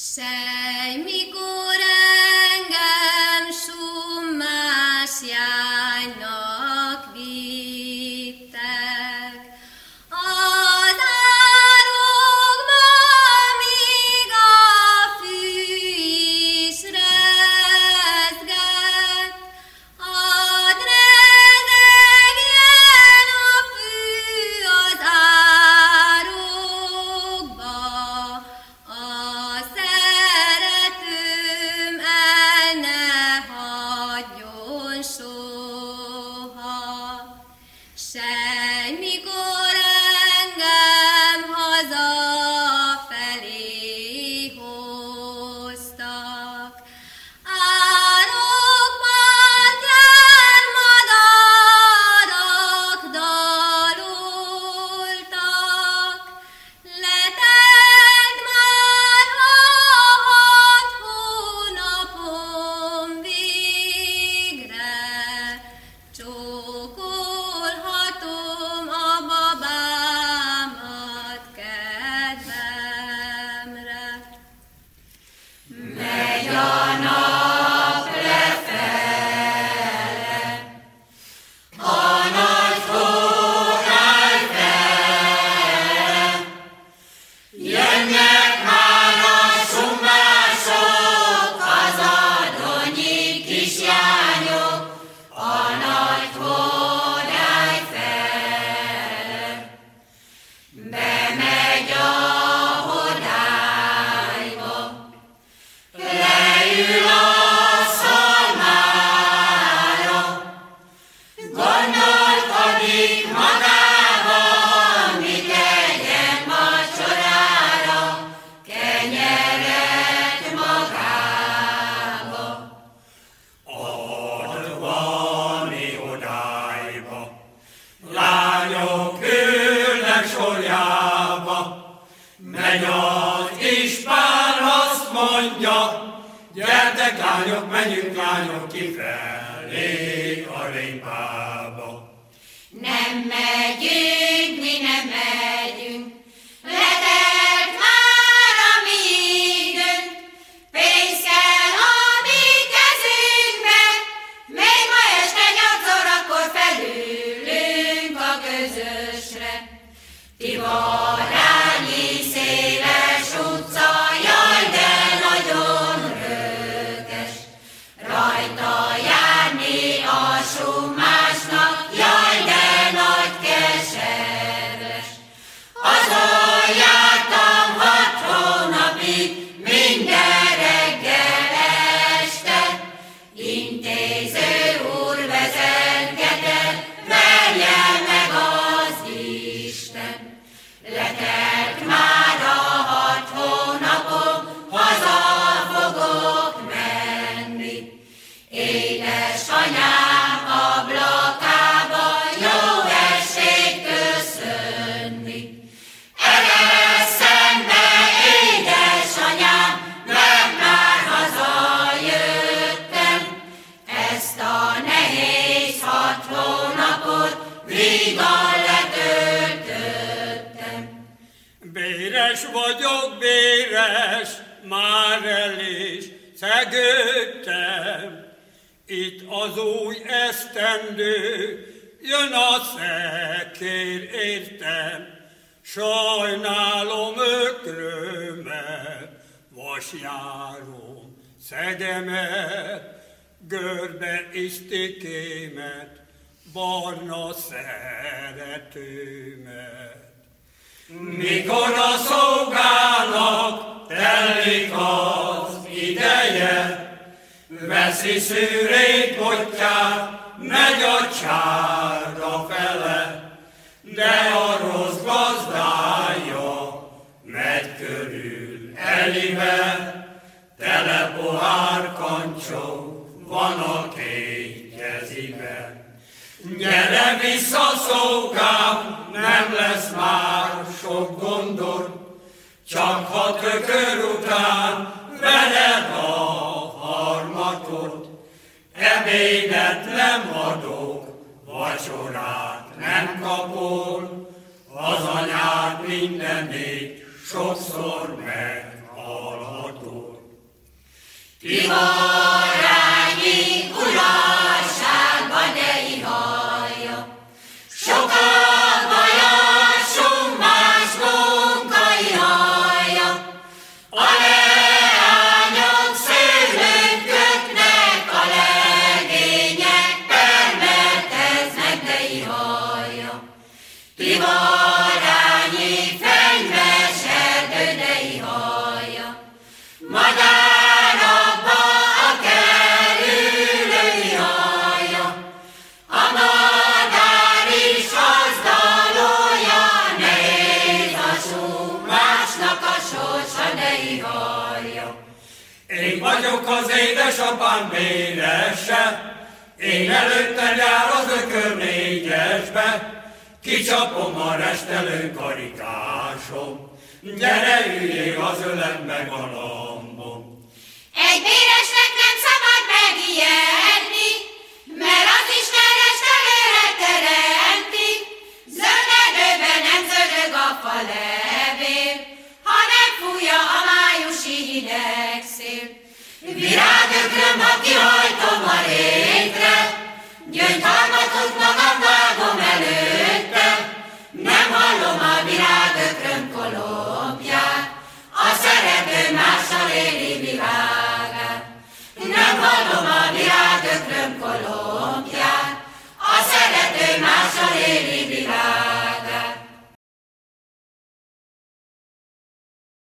Sai mi cô gyertek lányok, menjünk lányok kifelé a répába. Nem megyünk, mi nem megyünk, vígan letöltöttem. Béres vagyok, béres, már el is szegődtem. Itt az új esztendő, jön a szekér értem. Sajnálom ökrömet, vasjárom szegemet, görbe isztikémet, barna szeretőmet. Mikor a szolgának telik az ideje, veszi szűrét botját, megy a csárda Gyere vissza, szókám, nem lesz már sok gondod, csak ha tökör után veled a harmatod. Ebédet nem adok, vacsorát nem kapol, az anyád mindenét sokszor meghalhatod. Kíván! Én vagyok az édesapám vérese, én előtte jár az ökör négyesbe, kicsapom a restelő karikásom, gyere üljél az ölembe galambom. Egy véresnek nem szabad megijedni,